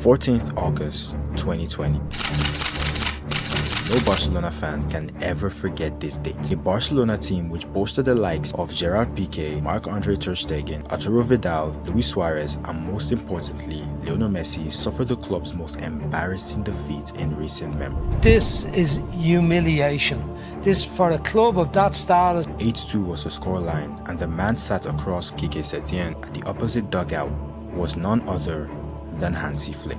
14th August 2020. No Barcelona fan can ever forget this date. The Barcelona team which boasted the likes of Gerard Piqué, Marc-Andre Ter Stegen, Arturo Vidal, Luis Suarez and most importantly Lionel Messi suffered the club's most embarrassing defeat in recent memory. This is humiliation. This for a club of that status. 8-2 was the scoreline and the man sat across Quique Setien at the opposite dugout was none other than Hansi Flick.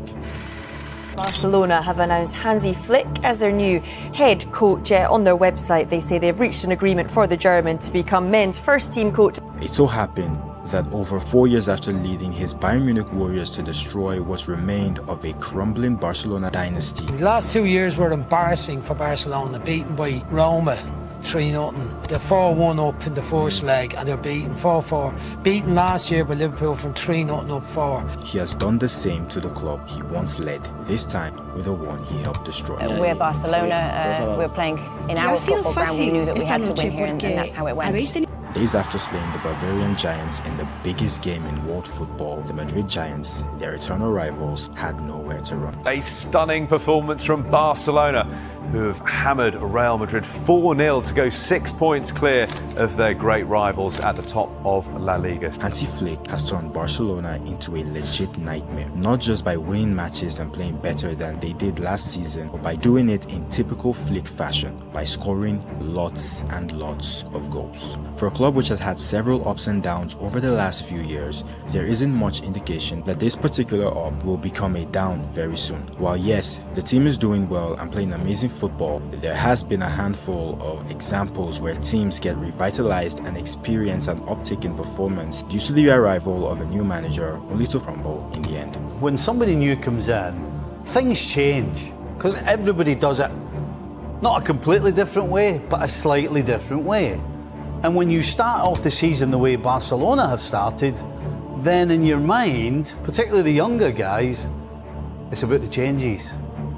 Barcelona have announced Hansi Flick as their new head coach. Uh, on their website, they say they've reached an agreement for the German to become men's first team coach. It so happened that over four years after leading his Bayern Munich Warriors to destroy what remained of a crumbling Barcelona dynasty. The last two years were embarrassing for Barcelona, beaten by Roma 3 nothing. They're 4 1 up in the first leg and they're beaten 4 4. Beaten last year by Liverpool from 3 nothing up 4. He has done the same to the club he once led, this time with a one he helped destroy. Uh, we're Barcelona, uh, we're playing in our football ground. We knew that we had to win here and, and that's how it went. Days after slaying the Bavarian Giants in the biggest game in world football, the Madrid Giants, their eternal rivals, had nowhere to run. A stunning performance from Barcelona, who have hammered Real Madrid 4 0 to go six points clear of their great rivals at the top of La Liga. Hansi Flick has turned Barcelona into a legit nightmare, not just by winning matches and playing better than they did last season, but by doing it in typical Flick fashion, by scoring lots and lots of goals. For a club which has had several ups and downs over the last few years, there isn't much indication that this particular up will become a down very soon. While yes, the team is doing well and playing amazing football, there has been a handful of examples where teams get revitalized and experience an uptick in performance due to the arrival of a new manager only to crumble in the end. When somebody new comes in, things change because everybody does it not a completely different way, but a slightly different way. And when you start off the season the way Barcelona have started, then in your mind, particularly the younger guys, it's about the changes.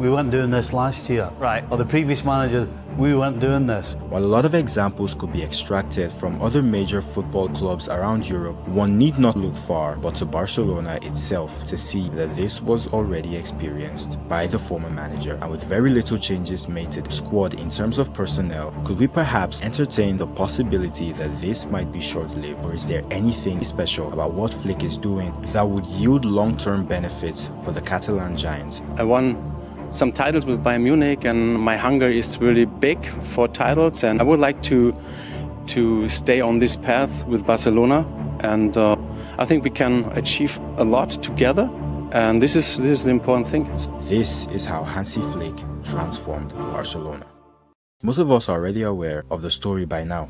We weren't doing this last year. Right. Or the previous manager we weren't doing this. While a lot of examples could be extracted from other major football clubs around Europe, one need not look far but to Barcelona itself to see that this was already experienced by the former manager. And with very little changes made to the squad in terms of personnel, could we perhaps entertain the possibility that this might be short-lived or is there anything special about what Flick is doing that would yield long-term benefits for the Catalan Giants? I won some titles with Bayern Munich, and my hunger is really big for titles. And I would like to to stay on this path with Barcelona, and uh, I think we can achieve a lot together. And this is this is the important thing. This is how Hansi Flick transformed Barcelona. Most of us are already aware of the story by now.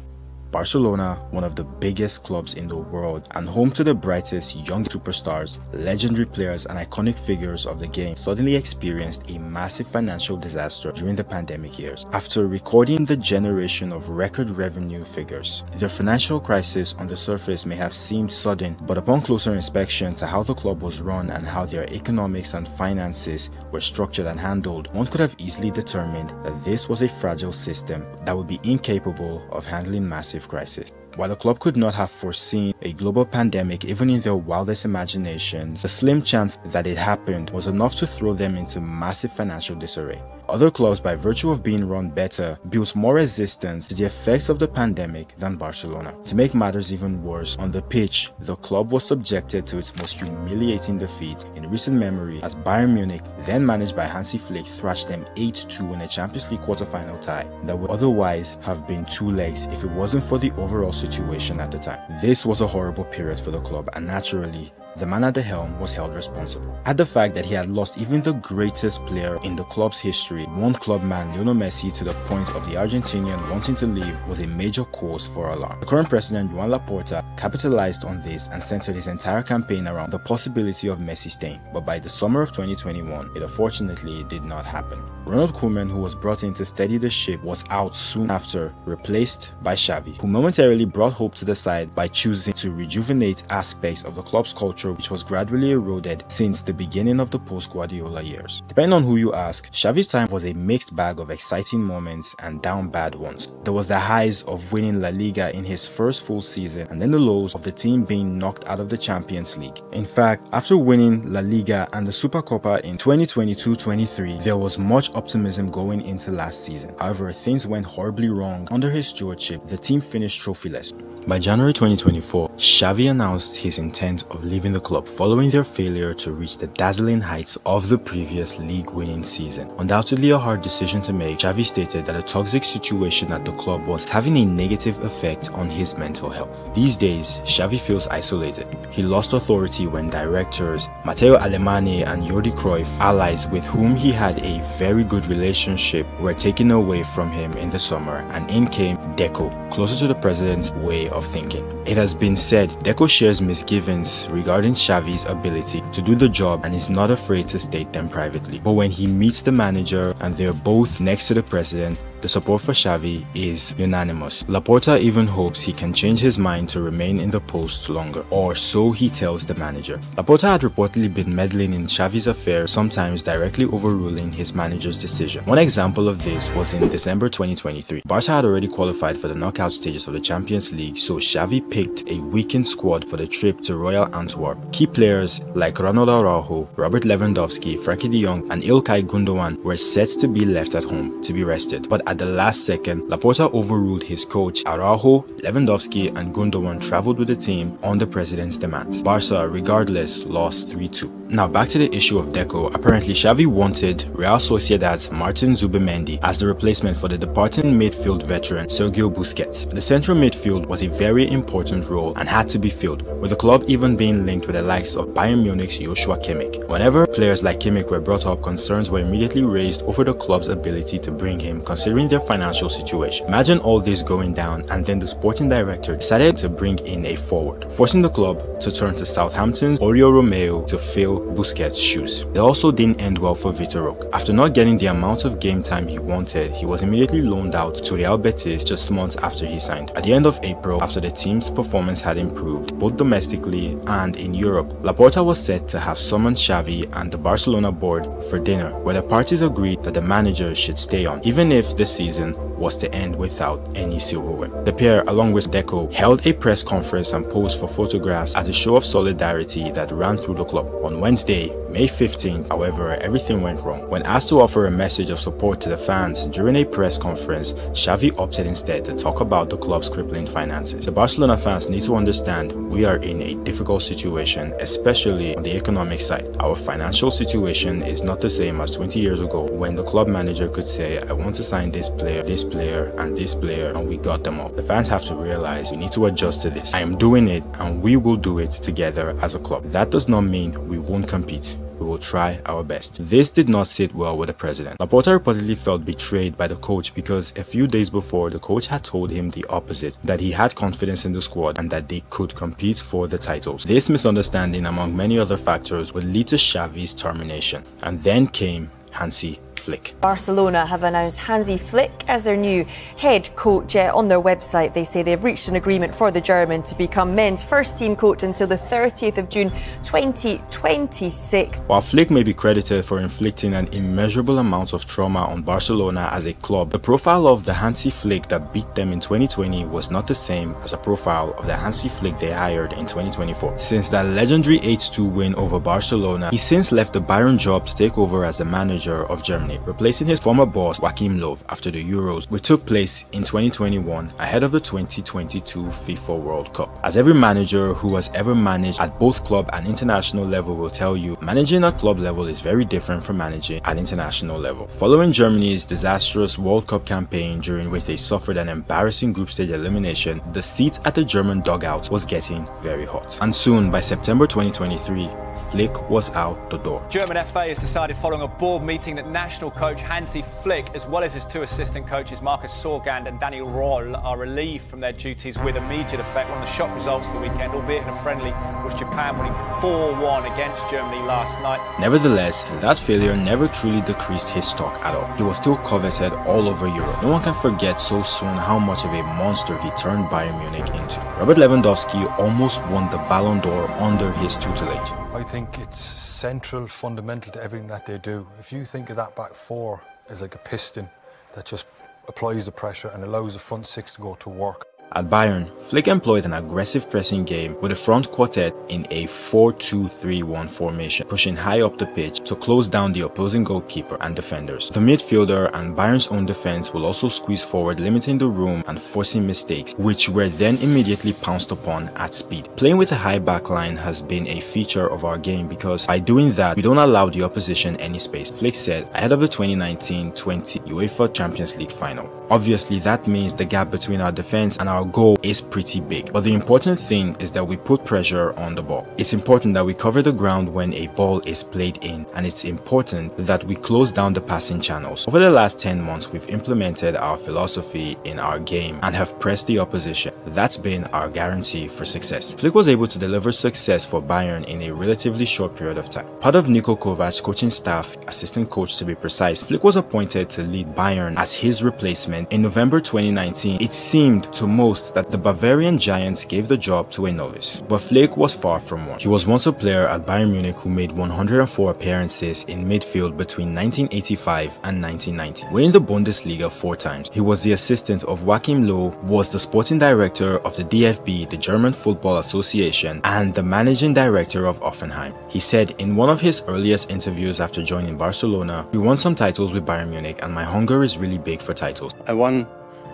Barcelona, one of the biggest clubs in the world and home to the brightest young superstars, legendary players and iconic figures of the game, suddenly experienced a massive financial disaster during the pandemic years. After recording the generation of record revenue figures, their financial crisis on the surface may have seemed sudden, but upon closer inspection to how the club was run and how their economics and finances were structured and handled, one could have easily determined that this was a fragile system that would be incapable of handling massive crisis. While the club could not have foreseen a global pandemic even in their wildest imaginations, the slim chance that it happened was enough to throw them into massive financial disarray. Other clubs, by virtue of being run better, built more resistance to the effects of the pandemic than Barcelona. To make matters even worse, on the pitch, the club was subjected to its most humiliating defeat in recent memory as Bayern Munich, then managed by Hansi Flick, thrashed them 8-2 in a Champions League quarter-final tie that would otherwise have been two legs if it wasn't for the overall situation at the time. This was a horrible period for the club and naturally, the man at the helm was held responsible. Add the fact that he had lost even the greatest player in the club's history, one club man Lionel Messi to the point of the Argentinian wanting to leave was a major cause for alarm. The current president Juan Laporta capitalized on this and centered his entire campaign around the possibility of Messi staying, but by the summer of 2021, it unfortunately did not happen. Ronald Koeman, who was brought in to steady the ship, was out soon after, replaced by Xavi, who momentarily brought hope to the side by choosing to rejuvenate aspects of the club's culture which was gradually eroded since the beginning of the post-Guardiola years. Depending on who you ask, Xavi's time was a mixed bag of exciting moments and down bad ones. There was the highs of winning La Liga in his first full season and then the lows of the team being knocked out of the Champions League. In fact, after winning La Liga and the Supercopa in 2022-23, there was much optimism going into last season. However, things went horribly wrong under his stewardship. The team finished trophyless. By January 2024, Xavi announced his intent of leaving the club following their failure to reach the dazzling heights of the previous league-winning season. Undoubtedly a hard decision to make, Xavi stated that a toxic situation at the club was having a negative effect on his mental health. These days, Xavi feels isolated. He lost authority when directors Matteo Alemany and Jordi Cruyff, allies with whom he had a very good relationship, were taken away from him in the summer and in came Deco, closer to the president's way of thinking. It has been said Deco shares misgivings regarding Xavi's ability to do the job and is not afraid to state them privately. But when he meets the manager and they're both next to the president, the support for Xavi is unanimous. Laporta even hopes he can change his mind to remain in the post longer, or so he tells the manager. Laporta had reportedly been meddling in Xavi's affair, sometimes directly overruling his manager's decision. One example of this was in December 2023. Barca had already qualified for the knockout stages of the Champions League, so Xavi picked a weakened squad for the trip to Royal Antwerp. Key players like Ronald Araujo, Robert Lewandowski, Frenkie de Jong, and Ilkay Gundogan were set to be left at home to be rested, but at the last second, Laporta overruled his coach Araujo, Lewandowski and Gundogan traveled with the team on the president's demands. Barca, regardless, lost 3-2. Now back to the issue of Deco. Apparently Xavi wanted Real Sociedad's Martin Zubimendi as the replacement for the departing midfield veteran Sergio Busquets. The central midfield was a very important role and had to be filled, with the club even being linked with the likes of Bayern Munich's Joshua Kimmich. Whenever players like Kimmich were brought up, concerns were immediately raised over the club's ability to bring him considering their financial situation. Imagine all this going down and then the sporting director decided to bring in a forward, forcing the club to turn to Southampton's Oriol Romeu to fill Busquets' shoes. It also didn't end well for Vitor Roque. After not getting the amount of game time he wanted, he was immediately loaned out to Real Betis just months after he signed. At the end of April, after the team's performance had improved, both domestically and in Europe, Laporta was set to have summoned Xavi and the Barcelona board for dinner, where the parties agreed that the manager should stay on, even if this season was to end without any silverware. The pair, along with Deco, held a press conference and posed for photographs as a show of solidarity that ran through the club. On Wednesday, May 15th, however, everything went wrong. When asked to offer a message of support to the fans during a press conference, Xavi opted instead to talk about the club's crippling finances. The Barcelona fans need to understand we are in a difficult situation, especially on the economic side. Our financial situation is not the same as 20 years ago when the club manager could say, I want to sign this player, this player, and this player, and we got them all. The fans have to realize we need to adjust to this. I am doing it, and we will do it together as a club. That does not mean we won't compete we will try our best. This did not sit well with the president. Laporta reportedly felt betrayed by the coach because a few days before the coach had told him the opposite, that he had confidence in the squad and that they could compete for the titles. This misunderstanding among many other factors would lead to Xavi's termination. And then came Hansi Flick. Barcelona have announced Hansi Flick as their new head coach. Uh, on their website, they say they've reached an agreement for the German to become men's first team coach until the 30th of June 2026. While Flick may be credited for inflicting an immeasurable amount of trauma on Barcelona as a club, the profile of the Hansi Flick that beat them in 2020 was not the same as a profile of the Hansi Flick they hired in 2024. Since that legendary 8-2 win over Barcelona, he since left the Bayern job to take over as the manager of Germany replacing his former boss Joachim Löw after the Euros, which took place in 2021 ahead of the 2022 FIFA World Cup. As every manager who has ever managed at both club and international level will tell you, managing at club level is very different from managing at international level. Following Germany's disastrous World Cup campaign during which they suffered an embarrassing group stage elimination, the seat at the German dugout was getting very hot. And soon, by September 2023, Flick was out the door. German FA has decided following a board meeting that national coach Hansi Flick, as well as his two assistant coaches Marcus Sorgand and Danny Röhl, are relieved from their duties with immediate effect. One of the shock results of the weekend, albeit in a friendly, was Japan winning 4-1 against Germany last night. Nevertheless, that failure never truly decreased his stock at all. He was still coveted all over Europe. No one can forget so soon how much of a monster he turned Bayern Munich into. Robert Lewandowski almost won the Ballon d'Or under his tutelage. I think it's central, fundamental to everything that they do. If you think of that back four as like a piston that just applies the pressure and allows the front six to go to work. At Bayern, Flick employed an aggressive pressing game with a front quartet in a 4-2-3-1 formation, pushing high up the pitch to close down the opposing goalkeeper and defenders. The midfielder and Bayern's own defense will also squeeze forward, limiting the room and forcing mistakes, which were then immediately pounced upon at speed. Playing with a high backline has been a feature of our game because by doing that, we don't allow the opposition any space, Flick said ahead of the 2019-20 UEFA Champions League final. Obviously, that means the gap between our defense and our goal is pretty big, but the important thing is that we put pressure on the ball. It's important that we cover the ground when a ball is played in, and it's important that we close down the passing channels. Over the last 10 months, we've implemented our philosophy in our game and have pressed the opposition. That's been our guarantee for success. Flick was able to deliver success for Bayern in a relatively short period of time. Part of Niko Kovac's coaching staff, assistant coach to be precise, Flick was appointed to lead Bayern as his replacement in November 2019, it seemed to most that the Bavarian Giants gave the job to a novice. But Flick was far from one. He was once a player at Bayern Munich who made 104 appearances in midfield between 1985 and 1990, winning the Bundesliga four times. He was the assistant of Joachim Low, was the sporting director of the DFB, the German Football Association, and the managing director of Hoffenheim. He said in one of his earliest interviews after joining Barcelona, we won some titles with Bayern Munich and my hunger is really big for titles. I won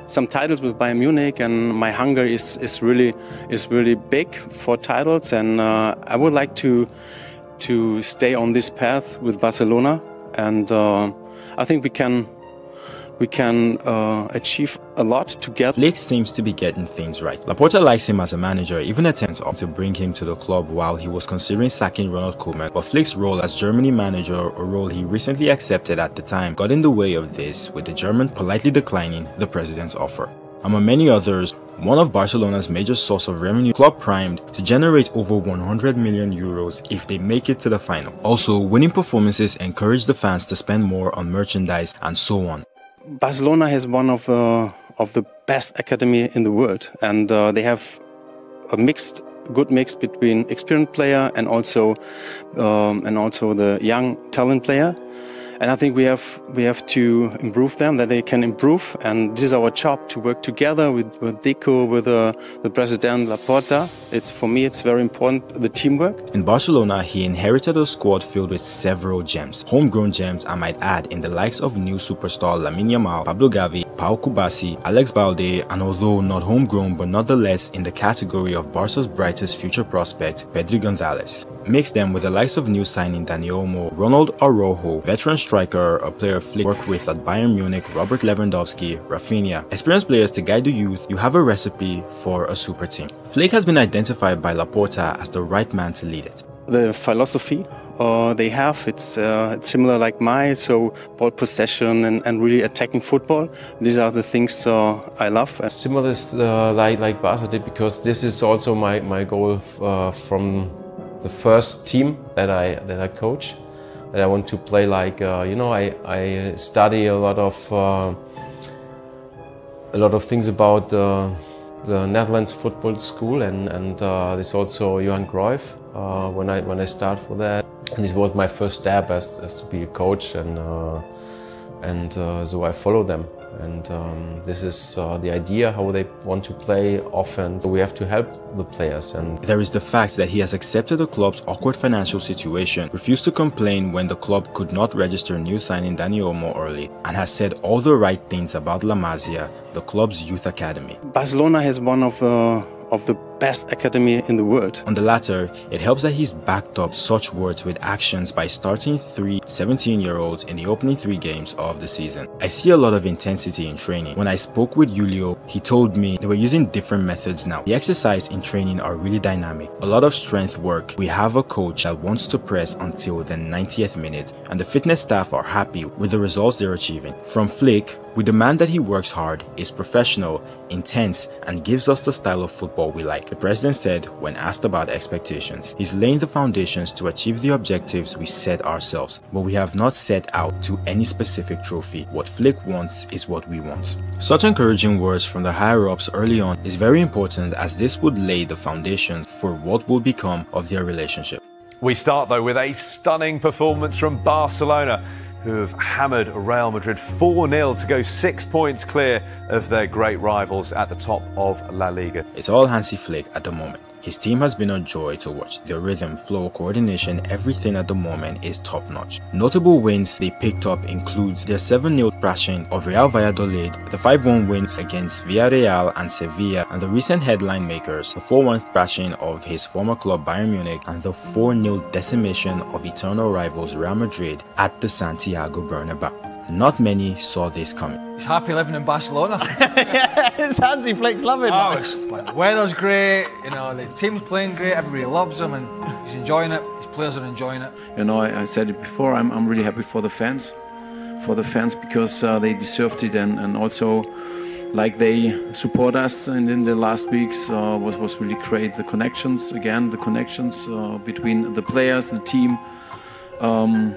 some titles with Bayern Munich, and my hunger is, is really is really big for titles. And uh, I would like to to stay on this path with Barcelona, and uh, I think we can we can uh, achieve a lot together. Flick seems to be getting things right. Laporta likes him as a manager, even attempts to bring him to the club while he was considering sacking Ronald Koeman, but Flick's role as Germany manager, a role he recently accepted at the time, got in the way of this, with the German politely declining the president's offer. Among many others, one of Barcelona's major source of revenue, club primed to generate over 100 million euros if they make it to the final. Also, winning performances encourage the fans to spend more on merchandise and so on. Barcelona has one of uh, of the best academy in the world, and uh, they have a mixed, good mix between experienced player and also um, and also the young talent player and I think we have we have to improve them that they can improve. And this is our job to work together with, with Deco with uh, the president Laporta it's for me it's very important the teamwork. In Barcelona he inherited a squad filled with several gems homegrown gems I might add in the likes of new superstar Lamine Yamal Pablo Gavi Pau Cubarsí Alex Balde and although not homegrown but nonetheless in the category of Barca's brightest future prospect Pedri Gonzalez. Mix them with the likes of new signing Dani Olmo Ronald Araujo veteran striker, a player Flick worked with at Bayern Munich, Robert Lewandowski, Rafinha. Experienced players to guide the youth, you have a recipe for a super team. Flick has been identified by Laporta as the right man to lead it. The philosophy uh, they have. It's, uh, it's similar like mine, so ball possession and, and really attacking football. These are the things uh, I love. Similar uh, like, like Barca did because this is also my, my goal uh, from the first team that I, that I coach that I want to play like uh, you know I, I study a lot of uh, a lot of things about uh, the Netherlands football school and and uh, there's also Johan Cruyff uh, when I when I start for that. And this was my first step as, as to be a coach and uh, and so I follow them and um, this is uh, the idea how they want to play offense. We have to help the players. And there is the fact that he has accepted the club's awkward financial situation, refused to complain when the club could not register new signing Dani Olmo early, and has said all the right things about La Masia, the club's youth academy. Barcelona has one of uh, of the best academy in the world. On the latter, it helps that he's backed up such words with actions by starting three 17-year-olds in the opening three games of the season. I see a lot of intensity in training. When I spoke with Julio, he told me they were using different methods now. The exercise in training are really dynamic. A lot of strength work. We have a coach that wants to press until the 90th minute and the fitness staff are happy with the results they're achieving. From Flick, we demand that he works hard, is professional, intense, and gives us the style of football we like. The president said when asked about expectations, he's laying the foundations to achieve the objectives we set ourselves, but we have not set out to any specific trophy. What Flick wants is what we want. Such encouraging words from the higher ups early on is very important as this would lay the foundation for what will become of their relationship. We start though with a stunning performance from Barcelona who have hammered Real Madrid 4 0 to go six points clear of their great rivals at the top of La Liga. It's all Hansi Flick at the moment. His team has been a joy to watch. Their rhythm, flow, coordination, everything at the moment is top notch. Notable wins they picked up includes their 7-0 thrashing of Real Valladolid, the 5-1 wins against Villarreal and Sevilla, and the recent headline makers, the 4-1 thrashing of his former club Bayern Munich, and the 4-0 decimation of eternal rivals Real Madrid at the Santiago Bernabeu. Not many saw this coming. He's happy living in Barcelona. yeah, it's Hansi Flick's loving oh, it's, the weather's great, you know, the team's playing great, everybody loves him and he's enjoying it, his players are enjoying it. You know, I, I said it before, I'm, I'm really happy for the fans, for the fans because uh, they deserved it and, and also like they support us and in the last weeks uh, was, was really great. The connections, again, the connections uh, between the players, the team, um,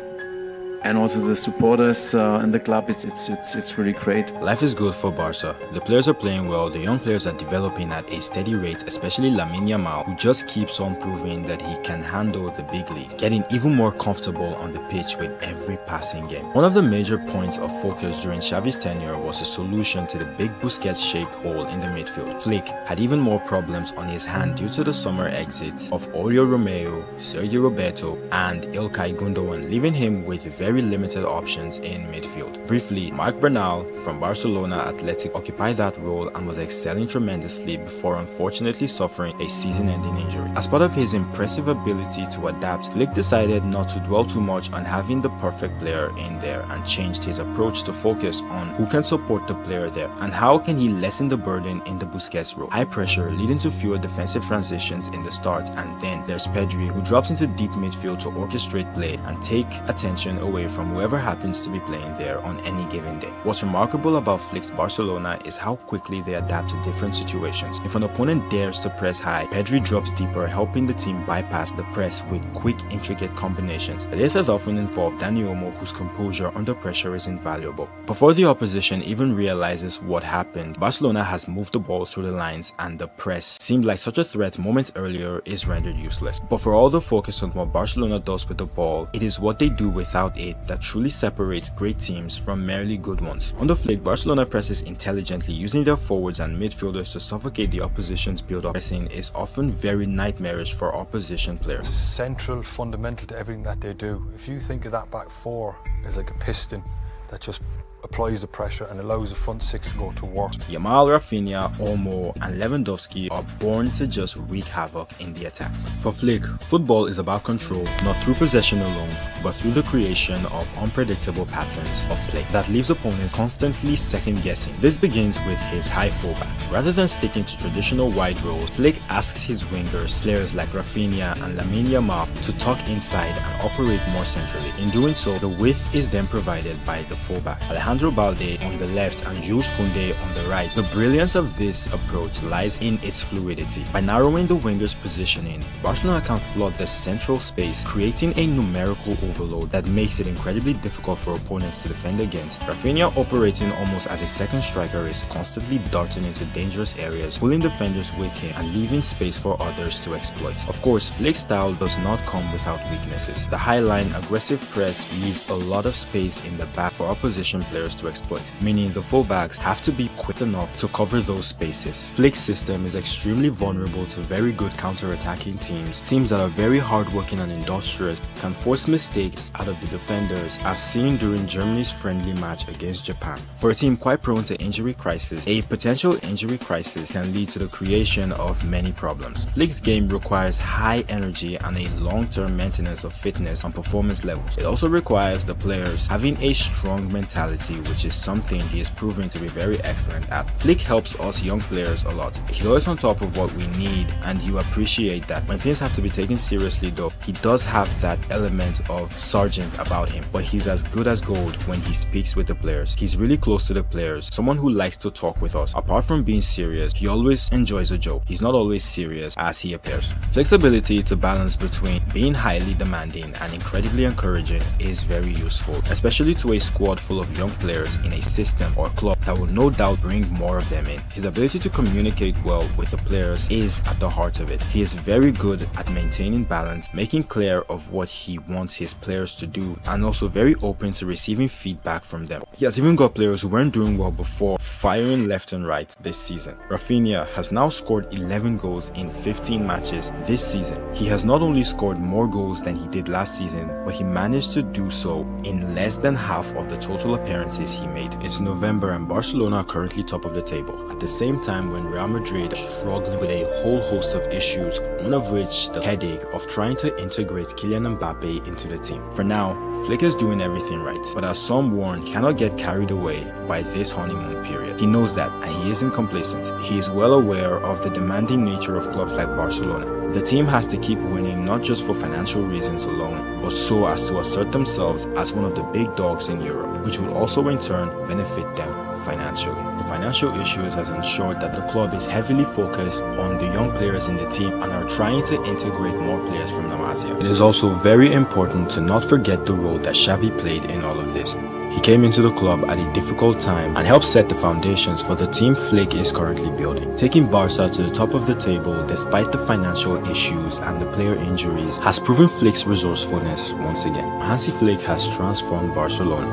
and also the supporters uh, in the club. It's, it's, it's, it's really great. Life is good for Barca. The players are playing well, the young players are developing at a steady rate, especially Lamine Yamal, who just keeps on proving that he can handle the big leagues, getting even more comfortable on the pitch with every passing game. One of the major points of focus during Xavi's tenure was a solution to the big Busquets-shaped hole in the midfield. Flick had even more problems on his hand due to the summer exits of Oriol Romeu, Sergio Roberto, and Ilkay Gundogan, leaving him with very very limited options in midfield. Briefly, Marc Bernal from Barcelona Athletic occupied that role and was excelling tremendously before unfortunately suffering a season-ending injury. As part of his impressive ability to adapt, Flick decided not to dwell too much on having the perfect player in there and changed his approach to focus on who can support the player there and how can he lessen the burden in the Busquets role. High pressure leading to fewer defensive transitions in the start and then there's Pedri who drops into deep midfield to orchestrate play and take attention away away from whoever happens to be playing there on any given day. What's remarkable about Flick's Barcelona is how quickly they adapt to different situations. If an opponent dares to press high, Pedri drops deeper, helping the team bypass the press with quick, intricate combinations. This has often involved Dani Olmo, whose composure under pressure is invaluable. Before the opposition even realizes what happened, Barcelona has moved the ball through the lines and the press seemed like such a threat moments earlier is rendered useless. But for all the focus on what Barcelona does with the ball, it is what they do without it that truly separates great teams from merely good ones. On the flick, Barcelona presses intelligently, using their forwards and midfielders to suffocate the opposition's build-up. Pressing is often very nightmarish for opposition players. It's central, fundamental to everything that they do. If you think of that back four as like a piston that just applies the pressure and allows the front six to go to work. Yamal, Rafinha, Olmo and Lewandowski are born to just wreak havoc in the attack. For Flick, football is about control, not through possession alone, but through the creation of unpredictable patterns of play that leaves opponents constantly second guessing. This begins with his high fullbacks. Rather than sticking to traditional wide roles, Flick asks his wingers, players like Rafinha and Lamine Yamal, to tuck inside and operate more centrally. In doing so, the width is then provided by the fullbacks. Alejandro Alejandro Balde on the left and Jules Koundé on the right. The brilliance of this approach lies in its fluidity. By narrowing the winger's positioning, Barcelona can flood the central space, creating a numerical overload that makes it incredibly difficult for opponents to defend against. Rafinha operating almost as a second striker is constantly darting into dangerous areas, pulling defenders with him and leaving space for others to exploit. Of course, Flick's style does not come without weaknesses. The high line aggressive press leaves a lot of space in the back for opposition players players to exploit, meaning the fullbacks have to be quick enough to cover those spaces. Flick's system is extremely vulnerable to very good counter-attacking teams. Teams that are very hardworking and industrious can force mistakes out of the defenders as seen during Germany's friendly match against Japan. For a team quite prone to injury crisis, a potential injury crisis can lead to the creation of many problems. Flick's game requires high energy and a long-term maintenance of fitness and performance levels. It also requires the players having a strong mentality which is something he is proving to be very excellent at. Flick helps us young players a lot. He's always on top of what we need and you appreciate that. When things have to be taken seriously though, he does have that element of sergeant about him, but he's as good as gold when he speaks with the players. He's really close to the players, someone who likes to talk with us. Apart from being serious, he always enjoys a joke. He's not always serious as he appears. Flexibility to balance between being highly demanding and incredibly encouraging is very useful, especially to a squad full of young players in a system or club that will no doubt bring more of them in. His ability to communicate well with the players is at the heart of it. He is very good at maintaining balance, making clear of what he wants his players to do, and also very open to receiving feedback from them. He has even got players who weren't doing well before firing left and right this season. Rafinha has now scored 11 goals in 15 matches this season. He has not only scored more goals than he did last season, but he managed to do so in less than half of the total appearances he made. It's November and Barcelona are currently top of the table. At the same time when Real Madrid are struggling with a whole host of issues, one of which the headache of trying to integrate Kylian Mbappe into the team. For now, Flick is doing everything right, but as some warn, he cannot get carried away by this honeymoon period. He knows that and he isn't complacent. He is well aware of the demanding nature of clubs like Barcelona. The team has to keep winning not just for financial reasons alone, but so as to assert themselves as one of the big dogs in Europe, which would also in turn benefit them financially. The financial issues has ensured that the club is heavily focused on the young players in the team and are trying to integrate more players from La Masia. It is also very important to not forget the role that Xavi played in all of this. He came into the club at a difficult time and helped set the foundations for the team Flick is currently building. Taking Barca to the top of the table despite the financial issues and the player injuries has proven Flick's resourcefulness once again. Hansi Flick has transformed Barcelona.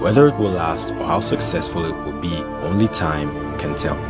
Whether it will last or how successful it will be, only time can tell.